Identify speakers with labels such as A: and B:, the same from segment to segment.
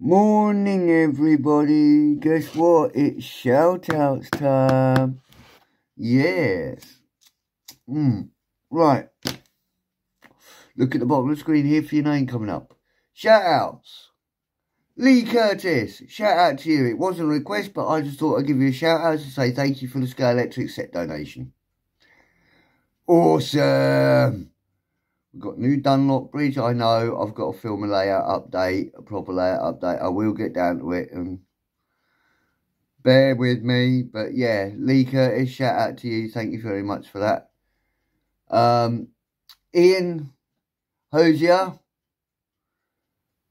A: Morning, everybody. Guess what? It's shout outs time. Yes. Mm. Right. Look at the bottom of the screen here for your name coming up. Shout outs. Lee Curtis, shout out to you. It wasn't a request, but I just thought I'd give you a shout out to say thank you for the Scalextric set donation. Awesome. Got new Dunlop Bridge. I know I've got to film a layout update, a proper layout update. I will get down to it and bear with me. But yeah, Lee Curtis, shout out to you. Thank you very much for that. Um, Ian Hosier,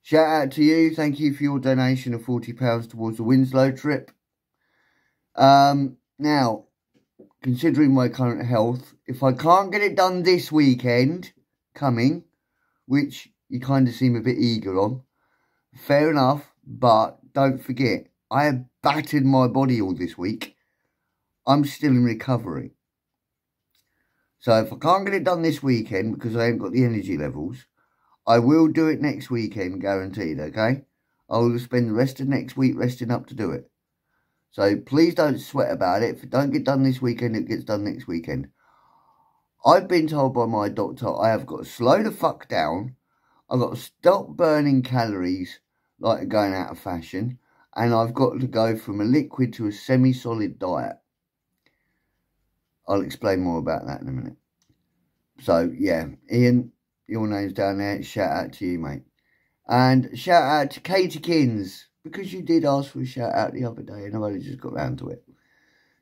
A: shout out to you. Thank you for your donation of £40 towards the Winslow trip. Um, now, considering my current health, if I can't get it done this weekend, coming, which you kind of seem a bit eager on. Fair enough, but don't forget, I have battered my body all this week. I'm still in recovery. So if I can't get it done this weekend because I haven't got the energy levels, I will do it next weekend, guaranteed, okay? I will spend the rest of next week resting up to do it. So please don't sweat about it. If it don't get done this weekend, it gets done next weekend. I've been told by my doctor I have got to slow the fuck down. I've got to stop burning calories like going out of fashion. And I've got to go from a liquid to a semi-solid diet. I'll explain more about that in a minute. So, yeah, Ian, your name's down there. Shout out to you, mate. And shout out to Katie Kins, because you did ask for a shout out the other day and I've only just got round to it.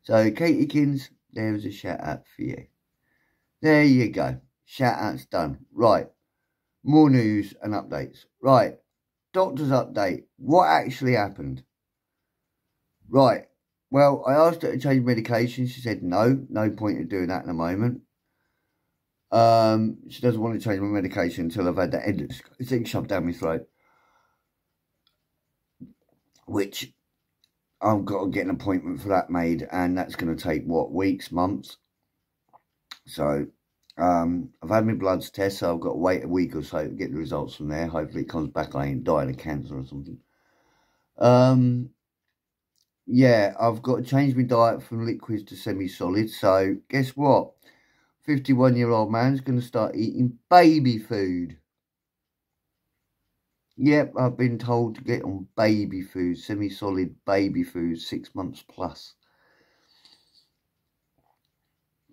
A: So, Katie Kins, there's a shout out for you. There you go. Shout outs done. Right. More news and updates. Right. Doctor's update. What actually happened? Right. Well, I asked her to change medication. She said no. No point in doing that in the moment. Um, she doesn't want to change my medication until I've had that endless thing shoved down my throat. Which I've got to get an appointment for that made, and that's going to take what weeks, months. So um, I've had my bloods test, so I've got to wait a week or so to get the results from there. Hopefully it comes back I ain't dying of cancer or something. Um, yeah, I've got to change my diet from liquids to semi-solid. So guess what? 51 year old man's going to start eating baby food. Yep, I've been told to get on baby food, semi-solid baby food, six months plus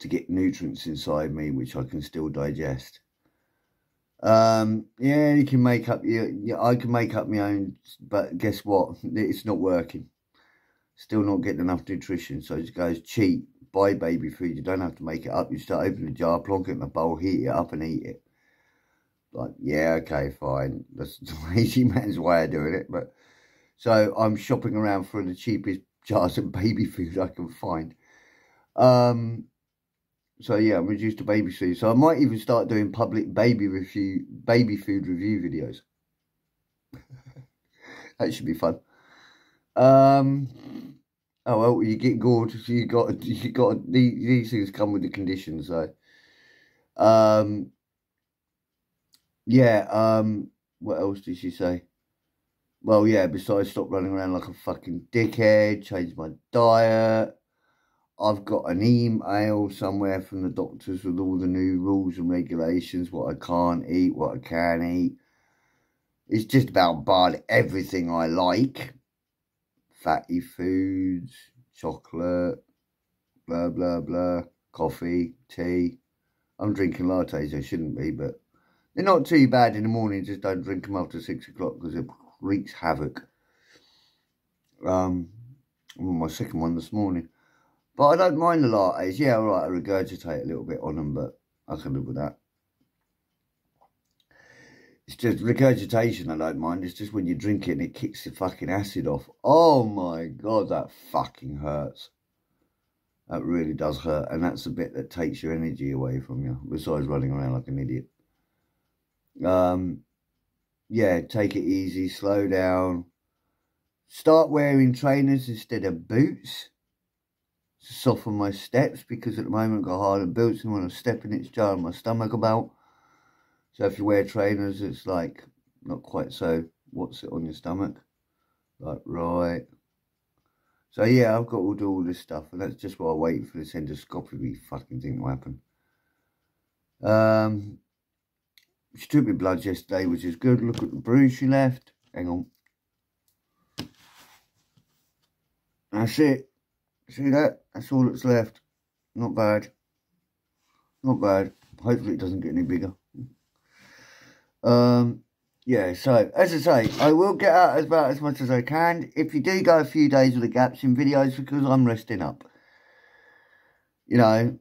A: to get nutrients inside me, which I can still digest. Um, yeah, you can make up your, yeah, I can make up my own, but guess what? It's not working. Still not getting enough nutrition. So it just goes cheap, buy baby food. You don't have to make it up. You start opening a jar, plonk it in a bowl, heat it up and eat it. Like, yeah, okay, fine. That's the lazy man's way of doing it. But so I'm shopping around for the cheapest jars of baby food I can find. Um, so yeah, I'm reduced to baby food. So I might even start doing public baby review, baby food review videos. that should be fun. Um, oh well, you get gored. You got you got these, these things come with the conditions. So, um, yeah. Um, what else did she say? Well, yeah. Besides, stop running around like a fucking dickhead. Change my diet. I've got an email somewhere from the doctors with all the new rules and regulations, what I can't eat, what I can eat. It's just about buying everything I like. Fatty foods, chocolate, blah, blah, blah, coffee, tea. I'm drinking lattes, I shouldn't be, but they're not too bad in the morning. Just don't drink them after six o'clock because it wreaks havoc. Um, I'm on my second one this morning. But I don't mind the lattes. Yeah, all right, I regurgitate a little bit on them, but I can live with that. It's just regurgitation I don't mind. It's just when you drink it and it kicks the fucking acid off. Oh my God, that fucking hurts. That really does hurt. And that's the bit that takes your energy away from you, besides running around like an idiot. Um, yeah, take it easy, slow down. Start wearing trainers instead of boots to soften my steps because at the moment I've got harder boots and when I'm stepping it's jarring my stomach about. So if you wear trainers it's like not quite so what's it on your stomach. Like, right. So yeah, I've got to do all this stuff, and that's just while I wait for this endoscopy fucking thing to happen. Um, she took me blood yesterday, which is good. Look at the bruise she left. Hang on. That's it. See that? That's all that's left. Not bad. Not bad. Hopefully it doesn't get any bigger. Um, yeah, so, as I say, I will get out about as much as I can. If you do go a few days with the gaps in videos, because I'm resting up. You know,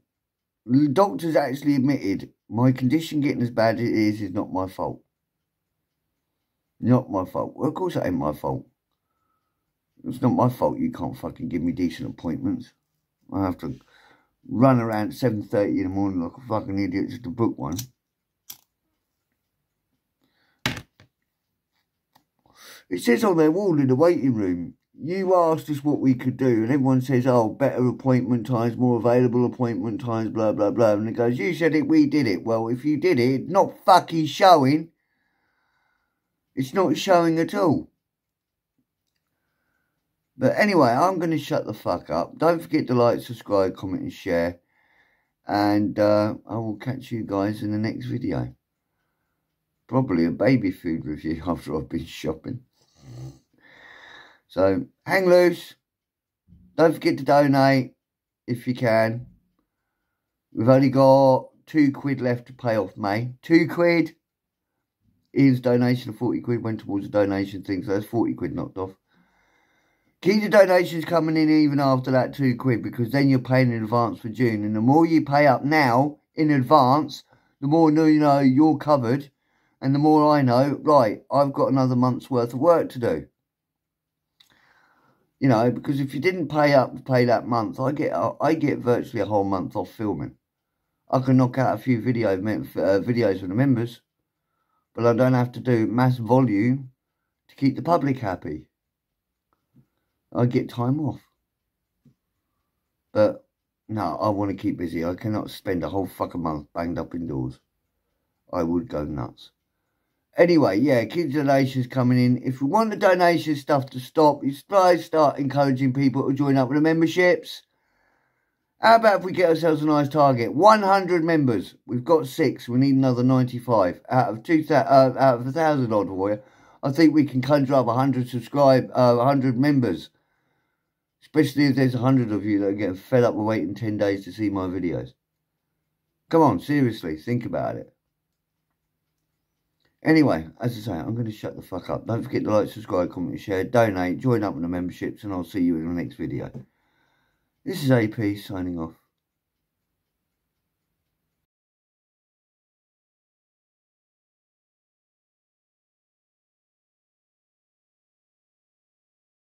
A: doctors actually admitted my condition getting as bad as it is is not my fault. Not my fault. Well, of course it ain't my fault. It's not my fault you can't fucking give me decent appointments. I have to run around 7.30 in the morning like a fucking idiot just to book one. It says on their wall in the waiting room, you asked us what we could do, and everyone says, oh, better appointment times, more available appointment times, blah, blah, blah. And it goes, you said it, we did it. Well, if you did it, not fucking showing. It's not showing at all. But anyway, I'm going to shut the fuck up. Don't forget to like, subscribe, comment and share. And uh, I will catch you guys in the next video. Probably a baby food review after I've been shopping. So hang loose. Don't forget to donate if you can. We've only got two quid left to pay off May. Two quid. Ian's donation of 40 quid went towards the donation thing, so that's 40 quid knocked off. Keep the donations coming in even after that two quid because then you're paying in advance for June. And the more you pay up now in advance, the more you know you're covered. And the more I know, right, I've got another month's worth of work to do. You know, because if you didn't pay up to pay that month, I get I get virtually a whole month off filming. I can knock out a few video uh, videos for the members, but I don't have to do mass volume to keep the public happy. I get time off. But no, I want to keep busy. I cannot spend a whole fucking month banged up indoors. I would go nuts. Anyway, yeah, kids donations coming in. If we want the donation stuff to stop, you start encouraging people to join up with the memberships. How about if we get ourselves a nice target? 100 members. We've got six. We need another 95. Out of two, uh, out of a thousand odd for you, I think we can conjure up 100 subscribe, uh, 100 members. Especially if there's a 100 of you that are getting fed up with waiting 10 days to see my videos. Come on, seriously, think about it. Anyway, as I say, I'm going to shut the fuck up. Don't forget to like, subscribe, comment, share, donate, join up with the memberships, and I'll see you in the next video. This is AP signing off.